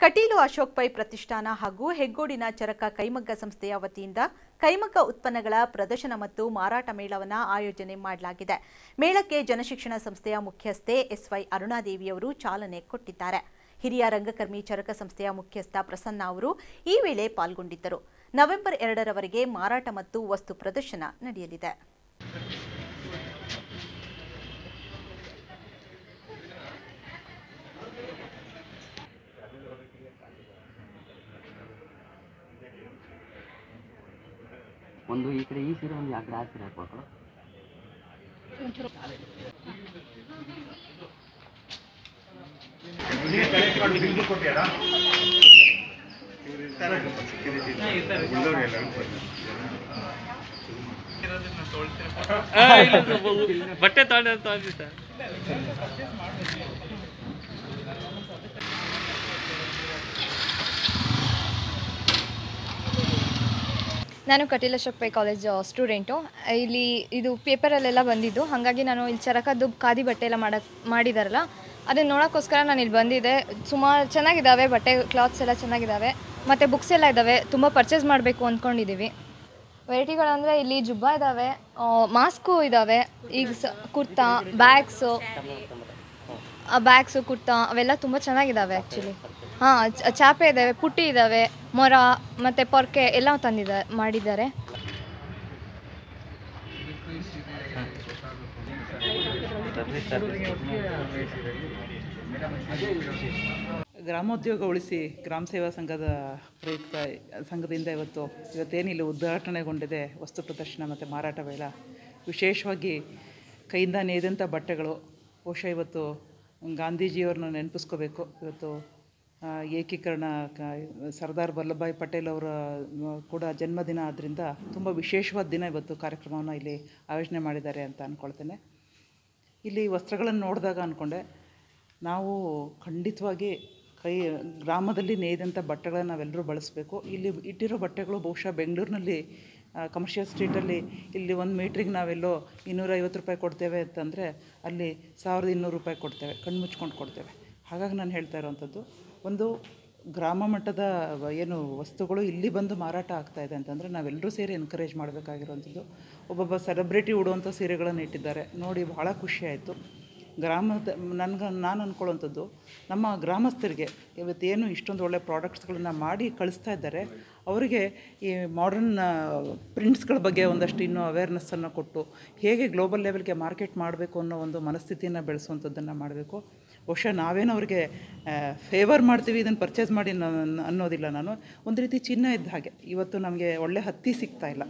Kateel Ashok pi ಪ್ರತಿಷ್ಠಾನ ಹಾಗೂ ಹೆಗ್ಗೋಡಿನ ಚರಕ ಕೈಮಗ್ಗ ಸಂಸ್ಥೆಯ ವತಿಯಿಂದ ಕೈಮಗ್ಗ ಉತ್ಪನ್ನಗಳ ಪ್ರದರ್ಶನ ಮತ್ತು ಮಾರಾಟ ಮೇಳವನ್ನು ಆಯೋಜನೆ ಮಾಡಲಾಗಿದೆ. ಮೇಳಕ್ಕೆ ಜನಶಿಕ್ಷಣ ಸಂಸ್ಥೆಯ ಮುಖ್ಯಸ್ಥೆ ಎಸ್ವೈ ಅರುಣಾದೇವಿಯವರು ಚಾಲನೆ ಕೊಟ್ಟಿದ್ದಾರೆ. ಹಿರಿಯ ರಂಗಕರ್ಮಿ ಚರಕ ಸಂಸ್ಥೆಯ ಮುಖ್ಯಸ್ಥ ಪ್ರಸನ್ನ ಅವರು ಈ ವೇಳೆ ಪಾಲ್ಗೊಂಡಿದ್ದರು. ನವೆಂಬರ್ ಎರಡರವರೆಗೆ ಮಾರಾಟ ಮತ್ತು ವಸ್ತು ಪ್ರದರ್ಶನ ನಡೆಯಲಿದೆ. ಒಂದು ಈ ಕಡೆ ಈ ಸೀರೆ ಒಂದು ಆ ಕಡೆ ಆ ಸೀರೆ ಹಾಕ್ಬೇಕು. ಬಟ್ಟೆ ತಾಳೆ ಅಂತ ಸರ್ ನಾನು ಕಟೀಲ ಅಶೋಕ್ ಪೈ ಕಾಲೇಜ್ ಸ್ಟೂಡೆಂಟು ಇಲ್ಲಿ ಇದು ಪೇಪರಲ್ಲೆಲ್ಲ ಬಂದಿದ್ದು. ಹಾಗಾಗಿ ನಾನು ಇಲ್ಲಿ ಚರಕದ್ದು ಖಾದಿ ಬಟ್ಟೆ ಎಲ್ಲ ಮಾಡಕ್ಕೆ ಮಾಡಿದಾರಲ್ಲ ಅದನ್ನು ನೋಡೋಕ್ಕೋಸ್ಕರ ನಾನು ಇಲ್ಲಿ ಬಂದಿದ್ದೆ. ಸುಮಾರು ಚೆನ್ನಾಗಿದ್ದಾವೆ ಬಟ್ಟೆ ಕ್ಲಾತ್ಸ್ ಎಲ್ಲ ಚೆನ್ನಾಗಿದ್ದಾವೆ ಮತ್ತು ಬುಕ್ಸ್ ಎಲ್ಲ ಇದ್ದಾವೆ ತುಂಬ ಪರ್ಚೇಸ್ ಮಾಡಬೇಕು ಅಂದ್ಕೊಂಡಿದ್ದೀವಿ ವೆರೈಟಿಗಳಂದರೆ ಇಲ್ಲಿ ಜುಬ್ಬ ಇದ್ದಾವೆ ಮಾಸ್ಕು ಇದ್ದಾವೆ ಈಗ ಸ, ಕುರ್ತಾ ಬ್ಯಾಗ್ಸು ಬ್ಯಾಗ್ಸು ಕುರ್ತಾ ಅವೆಲ್ಲ ತುಂಬ ಚೆನ್ನಾಗಿದ್ದಾವೆ ಆ್ಯಕ್ಚುಲಿ ಹಾಂ ಚಾಪೆ ಇದ್ದಾವೆ ಪುಟ್ಟಿ ಇದ್ದಾವೆ ಮೊರ, ಮತ್ತು ಪೊರ್ಕೆ ಎಲ್ಲ ತಂದಿದ್ದಾರೆ ಮಾಡಿದ್ದಾರೆ. ಗ್ರಾಮೋದ್ಯೋಗ ಉಳಿಸಿ ಗ್ರಾಮ ಸೇವಾ ಸಂಘದ ಪ್ರಯುಕ್ತ, ಸಂಘದಿಂದ ಇವತ್ತು, ಇವತ್ತೇನಿಲ್ಲ ಉದ್ಘಾಟನೆಗೊಂಡಿದೆ, ವಸ್ತು ಪ್ರದರ್ಶನ ಮತ್ತು ಮಾರಾಟ ಮೇಳ. ವಿಶೇಷವಾಗಿ ಕೈಯಿಂದ ನೇದಂಥ ಬಟ್ಟೆಗಳು, ಬಹುಶಃ ಇವತ್ತು ಗಾಂಧೀಜಿಯವ್ರನ್ನ ನೆನಪಿಸ್ಕೋಬೇಕು. ಇವತ್ತು ಏಕೀಕರಣ ಸರ್ದಾರ್ ವಲ್ಲಭಾಯ್ ಪಟೇಲ್ ಅವರ ಕೂಡ ಜನ್ಮದಿನ ಆದ್ದರಿಂದ ತುಂಬ ವಿಶೇಷವಾದ ದಿನ ಇವತ್ತು ಕಾರ್ಯಕ್ರಮವನ್ನು ಇಲ್ಲಿ ಆಯೋಜನೆ ಮಾಡಿದ್ದಾರೆ ಅಂತ ಅಂದ್ಕೊಳ್ತೇನೆ ಇಲ್ಲಿ ವಸ್ತ್ರಗಳನ್ನು ನೋಡಿದಾಗ ಅಂದ್ಕೊಂಡೆ ನಾವು ಖಂಡಿತವಾಗಿ ಕೈ, ಗ್ರಾಮದಲ್ಲಿ ನೇಯ್ದಂಥ ಬಟ್ಟೆಗಳನ್ನು ನಾವೆಲ್ಲರೂ ಬಳಸಬೇಕು. ಇಲ್ಲಿ ಇಟ್ಟಿರೋ ಬಟ್ಟೆಗಳು ಬಹುಶಃ ಬೆಂಗಳೂರಿನಲ್ಲಿ ಕಮರ್ಷಿಯಲ್ ಸ್ಟ್ರೀಟಲ್ಲಿ ಇಲ್ಲಿ ಒಂದು ಮೀಟ್ರಿಗೆ ನಾವೆಲ್ಲೋ ಇನ್ನೂರೈವತ್ತು ರೂಪಾಯಿ ಕೊಡ್ತೇವೆ ಅಂತಂದರೆ ಅಲ್ಲಿ ಸಾವಿರದ ಇನ್ನೂರು ರೂಪಾಯಿ ಕೊಡ್ತೇವೆ ಕಣ್ಣು ಮುಚ್ಕೊಂಡು ಕೊಡ್ತೇವೆ. ಹಾಗಾಗಿ ನಾನು ಹೇಳ್ತಾ ಇರೋವಂಥದ್ದು ಒಂದು ಗ್ರಾಮ ಮಟ್ಟದ ಏನು ವಸ್ತುಗಳು ಇಲ್ಲಿ ಬಂದು ಮಾರಾಟ ಆಗ್ತಾ ಇದೆ ಅಂತಂದರೆ ನಾವೆಲ್ಲರೂ ಸೇರಿ ಎನ್ಕರೇಜ್ ಮಾಡಬೇಕಾಗಿರುವಂಥದ್ದು. ಒಬ್ಬೊಬ್ಬ ಸೆಲೆಬ್ರಿಟಿ ಉಡುವಂಥ ಸೀರೆಗಳನ್ನು ಇಟ್ಟಿದ್ದಾರೆ. ನೋಡಿ ಭಾಳ ಖುಷಿ ಆಯಿತು. ಗ್ರಾಮದ, ನನ್ಗೆ, ನಾನು ಅಂದ್ಕೊಳ್ಳೋವಂಥದ್ದು ನಮ್ಮ ಗ್ರಾಮಸ್ಥರಿಗೆ ಇವತ್ತೇನು ಇಷ್ಟೊಂದು ಒಳ್ಳೆ ಪ್ರಾಡಕ್ಟ್ಸ್ಗಳನ್ನ ಮಾಡಿ ಕಳಿಸ್ತಾ ಇದ್ದಾರೆ, ಅವರಿಗೆ ಈ ಮಾಡರ್ನ್ ಪ್ರಿಂಟ್ಸ್ಗಳ ಬಗ್ಗೆ ಒಂದಷ್ಟು ಇನ್ನೂ ಅವೇರ್ನೆಸ್ಸನ್ನು ಕೊಟ್ಟು ಹೇಗೆ ಗ್ಲೋಬಲ್ ಲೆವೆಲ್ಗೆ ಮಾರ್ಕೆಟ್ ಮಾಡಬೇಕು ಅನ್ನೋ ಒಂದು ಮನಸ್ಥಿತಿಯನ್ನು ಬೆಳೆಸುವಂಥದ್ದನ್ನು ಮಾಡಬೇಕು. ಬಹುಶಃ ನಾವೇನು ಅವ್ರಿಗೆ ಫೇವರ್ ಮಾಡ್ತೀವಿ, ಇದನ್ನು ಪರ್ಚೇಸ್ ಮಾಡಿ ಅನ್ನೋ- ಅನ್ನೋದಿಲ್ಲ ನಾನು. ಒಂದು ರೀತಿ ಚಿನ್ನ ಇದ್ದ ಹಾಗೆ. ಇವತ್ತು ನಮಗೆ ಒಳ್ಳೆ ಹತ್ತಿ ಸಿಗ್ತಾ ಇಲ್ಲ.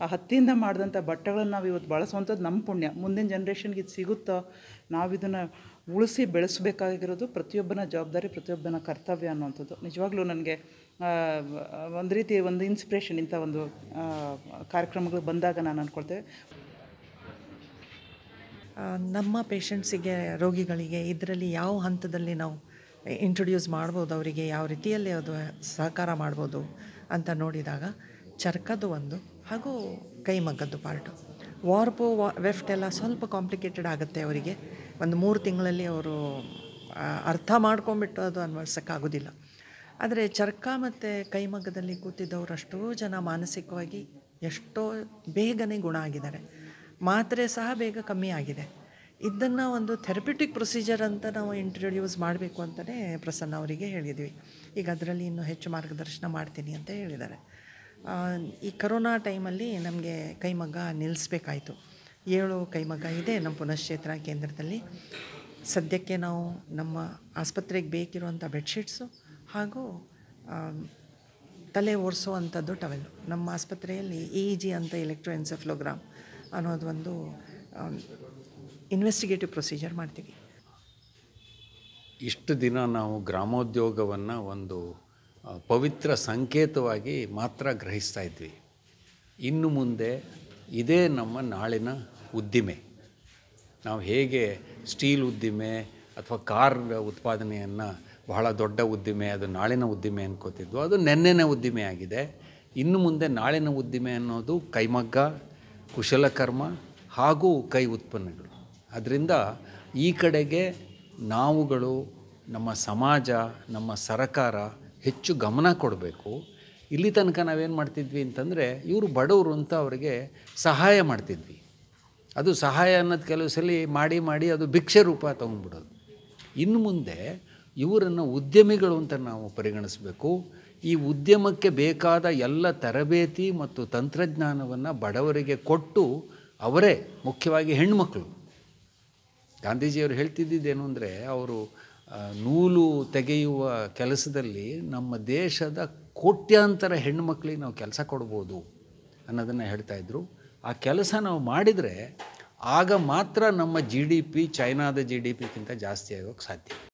ಆ ಹತ್ತಿಯಿಂದ ಮಾಡಿದಂಥ ಬಟ್ಟೆಗಳನ್ನು ನಾವು ಇವತ್ತು ಬಳಸುವಂಥದ್ದು ನಮ್ಮ ಪುಣ್ಯ. ಮುಂದಿನ ಜನ್ರೇಷನ್ಗೆ ಇದು ಸಿಗುತ್ತೋ? ನಾವು ಇದನ್ನು ಉಳಿಸಿ ಬೆಳೆಸಬೇಕಾಗಿರೋದು ಪ್ರತಿಯೊಬ್ಬನ ಜವಾಬ್ದಾರಿ, ಪ್ರತಿಯೊಬ್ಬನ ಕರ್ತವ್ಯ ಅನ್ನುವಂಥದ್ದು. ನಿಜವಾಗ್ಲೂ ನನಗೆ ಒಂದು ರೀತಿ ಒಂದು ಇನ್ಸ್ಪಿರೇಷನ್ ಇಂಥ ಒಂದು ಕಾರ್ಯಕ್ರಮಗಳು ಬಂದಾಗ ನಾನು ಅಂದ್ಕೊಳ್ತೇವೆ ನಮ್ಮ ಪೇಷಂಟ್ಸಿಗೆ ರೋಗಿಗಳಿಗೆ ಇದರಲ್ಲಿ ಯಾವ ಹಂತದಲ್ಲಿ ನಾವು ಇಂಟ್ರೊಡ್ಯೂಸ್ ಮಾಡ್ಬೋದು, ಅವರಿಗೆ ಯಾವ ರೀತಿಯಲ್ಲಿ ಅದು ಸಹಕಾರ ಮಾಡ್ಬೋದು ಅಂತ ನೋಡಿದಾಗ ಚರ್ಕದ್ದು ಒಂದು ಹಾಗೂ ಕೈಮಗ್ಗದ್ದು ಪಾರ್ಟು ವಾರ್ಪು ವಾ ವೆಫ್ಟ್ ಎಲ್ಲ ಸ್ವಲ್ಪ ಕಾಂಪ್ಲಿಕೇಟೆಡ್ ಆಗುತ್ತೆ ಅವರಿಗೆ. ಒಂದು ಮೂರು ತಿಂಗಳಲ್ಲಿ ಅವರು ಅರ್ಥ ಮಾಡ್ಕೊಂಬಿಟ್ಟು ಅದು ಅನ್ವರ್ಸೋಕ್ಕಾಗೋದಿಲ್ಲ. ಆದರೆ ಚರ್ಕ ಮತ್ತು ಕೈಮಗ್ಗದಲ್ಲಿ ಕೂತಿದ್ದವರು ಅಷ್ಟೋ ಜನ ಮಾನಸಿಕವಾಗಿ ಎಷ್ಟೋ ಬೇಗನೆ ಗುಣ ಆಗಿದ್ದಾರೆ. ಮಾತ್ರೆ ಸಹ ಬೇಗ ಕಮ್ಮಿ ಆಗಿದೆ. ಇದನ್ನು ಒಂದು ಥೆರಪ್ಯೂಟಿಕ್ ಪ್ರೊಸೀಜರ್ ಅಂತ ನಾವು ಇಂಟ್ರೊಡ್ಯೂಸ್ ಮಾಡಬೇಕು ಅಂತಲೇ ಪ್ರಸನ್ನ ಅವರಿಗೆ ಹೇಳಿದ್ವಿ. ಈಗ ಅದರಲ್ಲಿ ಇನ್ನೂ ಹೆಚ್ಚು ಮಾರ್ಗದರ್ಶನ ಮಾಡ್ತೀನಿ ಅಂತ ಹೇಳಿದ್ದಾರೆ. ಈ ಕರೋನಾ ಟೈಮಲ್ಲಿ ನಮಗೆ ಕೈಮಗ್ಗ ನಿಲ್ಲಿಸ್ಬೇಕಾಯಿತು ಏಳು ಕೈಮಗ್ಗ ಇದೆ ನಮ್ಮ ಪುನಶ್ಚೇತನ ಕೇಂದ್ರದಲ್ಲಿ. ಸದ್ಯಕ್ಕೆ ನಾವು ನಮ್ಮ ಆಸ್ಪತ್ರೆಗೆ ಬೇಕಿರುವಂಥ ಬೆಡ್ಶೀಟ್ಸು ಹಾಗೂ ತಲೆ ತಲೆ ಒರೆಸೋವಂಥದ್ದು ಟವೆಲ್ಲು ನಮ್ಮ ಆಸ್ಪತ್ರೆಯಲ್ಲಿ ಇ ಜಿ ಅಂತ ಎಲೆಕ್ಟ್ರೋಎನ್ಸೆಫ್ಲೋಗ್ರಾಮ್ ಅನ್ನೋದು ಒಂದು ಇನ್ವೆಸ್ಟಿಗೇಟಿವ್ ಪ್ರೊಸೀಜರ್ ಮಾಡ್ತೀವಿ. ಇಷ್ಟು ದಿನ ನಾವು ಗ್ರಾಮೋದ್ಯೋಗವನ್ನು ಒಂದು ಪವಿತ್ರ ಸಂಕೇತವಾಗಿ ಮಾತ್ರ ಗ್ರಹಿಸ್ತಾ ಇದ್ವಿ. ಇನ್ನು ಮುಂದೆ ಇದೇ ನಮ್ಮ ನಾಳಿನ ಉದ್ದಿಮೆ. ನಾವು ಹೇಗೆ ಸ್ಟೀಲ್ ಉದ್ದಿಮೆ ಅಥವಾ ಕಾರ್ ಉತ್ಪಾದನೆಯನ್ನು ಬಹಳ ದೊಡ್ಡ ಉದ್ದಿಮೆ, ಅದು ನಾಳಿನ ಉದ್ದಿಮೆ ಅನ್ಕೋತಿದ್ವು. ಅದು ನೆನ್ನೆನ ಉದ್ದಿಮೆ ಆಗಿದೆ ಇನ್ನು ಮುಂದೆ ನಾಳಿನ ಉದ್ದಿಮೆ ಅನ್ನೋದು ಕೈಮಗ್ಗ ಕುಶಲಕರ್ಮ ಹಾಗೂ ಕೈ ಉತ್ಪನ್ನಗಳು. ಅದರಿಂದ ಈ ಕಡೆಗೆ ನಾವುಗಳು ನಮ್ಮ ಸಮಾಜ, ನಮ್ಮ ಸರಕಾರ ಹೆಚ್ಚು ಗಮನ ಕೊಡಬೇಕು. ಇಲ್ಲಿ ತನಕ ನಾವೇನು ಮಾಡ್ತಿದ್ವಿ ಅಂತಂದರೆ ಇವರು ಬಡವರು ಅಂತ ಅವರಿಗೆ ಸಹಾಯ ಮಾಡ್ತಿದ್ವಿ. ಅದು ಸಹಾಯ ಅನ್ನೋದು ಕೆಲವು ಸಲ ಮಾಡಿ ಮಾಡಿ ಅದು ಭಿಕ್ಷೆ ರೂಪ ತೊಗೊಂಡ್ಬಿಡೋದು. ಇನ್ನು ಮುಂದೆ ಇವರನ್ನು ಉದ್ಯಮಿಗಳು ಅಂತ ನಾವು ಪರಿಗಣಿಸಬೇಕು. ಈ ಉದ್ಯಮಕ್ಕೆ ಬೇಕಾದ ಎಲ್ಲ ತರಬೇತಿ ಮತ್ತು ತಂತ್ರಜ್ಞಾನವನ್ನು ಬಡವರಿಗೆ ಕೊಟ್ಟು ಅವರೇ ಮುಖ್ಯವಾಗಿ ಹೆಣ್ಮಕ್ಳು. ಗಾಂಧೀಜಿಯವರು ಹೇಳ್ತಿದ್ದೇನು ಅಂದರೆ ಅವರು ನೂಲು ತೆಗೆಯುವ ಕೆಲಸದಲ್ಲಿ ನಮ್ಮ ದೇಶದ ಕೋಟ್ಯಾಂತರ ಹೆಣ್ಣುಮಕ್ಳಿಗೆ ನಾವು ಕೆಲಸ ಕೊಡ್ಬೋದು ಅನ್ನೋದನ್ನು ಹೇಳ್ತಾಯಿದ್ರು ಆ ಕೆಲಸ ನಾವು ಮಾಡಿದರೆ ಆಗ ಮಾತ್ರ ನಮ್ಮ ಜಿ ಡಿ ಪಿ ಚೈನಾದ ಜಿ ಡಿ ಪಿಗಿಂತ ಜಾಸ್ತಿ ಆಗೋಕ್ಕೆ ಸಾಧ್ಯ.